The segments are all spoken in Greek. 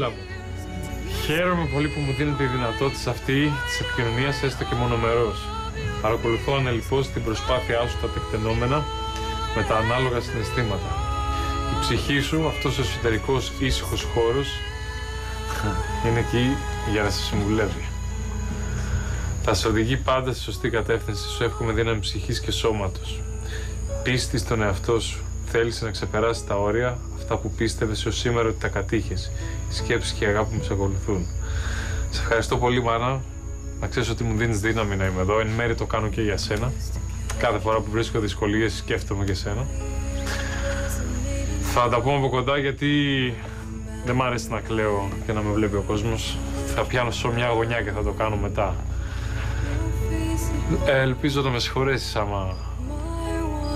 μου. Χαίρομαι πολύ που μου δίνετε τη δυνατότητα αυτή της επικοινωνίας έστω και μονομερός. Παρακολουθώ ανελειπώ την προσπάθειά σου τα τεκτενόμενα με τα ανάλογα συναισθήματα. Η ψυχή σου, αυτός ο εσωτερικός ήσυχος χώρος, είναι εκεί για να σε συμβουλεύει. Θα σε οδηγεί πάντα στη σωστή κατεύθυνση. Σου εύχομαι δύναμη ψυχής και σώματος. Πίστη στον εαυτό σου. Θέλησε να ξεπεράσεις τα όρια, αυτά που πίστευες έω σήμερα ότι τα κατήχες. Οι σκέψεις και η αγάπη μου σε ακολουθούν. Σε ευχαριστώ πολύ, Μάνα. Να ξέρεις ότι μου δίνεις δύναμη να είμαι εδώ. Εν μέρει το κάνω και για σένα. Κάθε φορά που βρίσκω δυσκολίες, σκέφτομαι και σένα. Θα τα πούμε από κοντά γιατί δεν μ' αρέσει να κλαίω και να με βλέπει ο κόσμος. Θα πιάνω σε μια γωνιά και θα το κάνω μετά. Ε, ελπίζω να με συγχωρέσεις άμα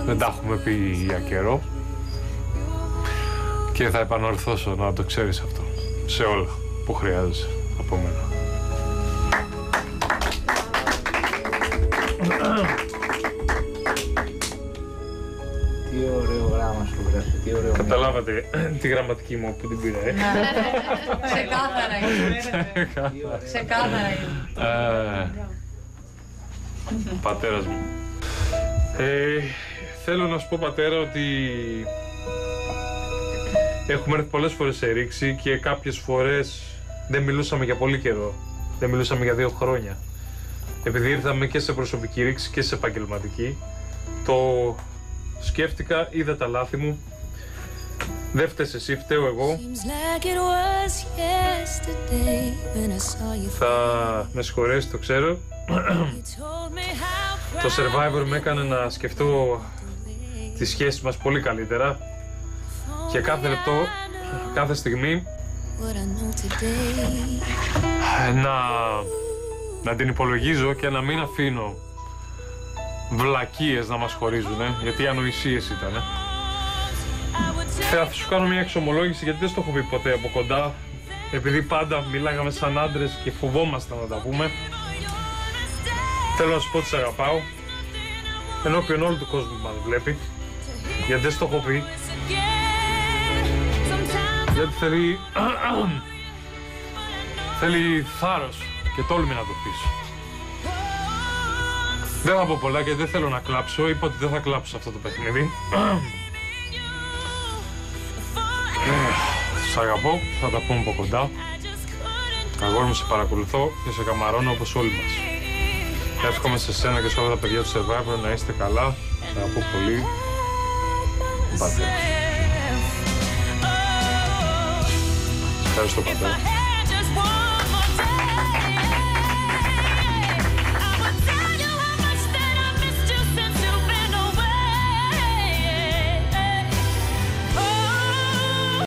δεν τα έχουμε πει για καιρό. Και θα επανορθώσω να το ξέρεις αυτό. Σε όλα που χρειάζεσαι από μένα. Τι ωραίο γράμμα σου γράφει, τι ωραίο Καταλάβατε τη γραμματική μου που την πήρα, ε. Ξεκάθαρα είναι. Ξεκάθαρα είναι. Ε, Πατέρας μου. Ε, θέλω να σου πω πατέρα ότι έχουμε έρθει πολλές φορές σε ρήξη και κάποιες φορές δεν μιλούσαμε για πολύ καιρό. Δεν μιλούσαμε για δύο χρόνια. Επειδή ήρθαμε και σε προσωπική ρήξη και σε επαγγελματική, το σκέφτηκα, είδα τα λάθη μου. Δεν φταίς εσύ, φταίω εγώ. Seems like it was yesterday when I saw you. Θα με συγχωρέσει, το ξέρω. You told me how Το Survivor με έκανε να σκεφτώ τις σχέσεις μας πολύ καλύτερα και κάθε λεπτό, κάθε στιγμή what I know today. ε, να, να την υπολογίζω και να μην αφήνω βλακίες να μας χωρίζουν, γιατί οι ανοησίες ήταν. Θα σου κάνω μια εξομολόγηση γιατί δεν στο έχω πει ποτέ από κοντά, επειδή πάντα μιλάγαμε σαν άντρες και φοβόμασταν να τα πούμε. Θέλω να σου πω ότι σε αγαπάω, ενώπιον όλου του κόσμου που μας βλέπει, γιατί δεν στο έχω πει, γιατί θέλει, θέλει θάρρος και τόλμη να το πεις. Δεν θα πω πολλά και δεν θέλω να κλάψω, είπα ότι δεν θα κλάψω σε αυτό το παιχνίδι. Ε, Σ' αγαπώ, θα τα πούμε από κοντά. Αγόρι μου σε παρακολουθώ και σε καμαρώνω όπως όλοι μας. Εύχομαι σε σένα και σε όλα τα παιδιά του Survivor να είστε καλά. Σε αγαπώ πολύ. Πατέρα. Ευχαριστώ πατέρα. Just one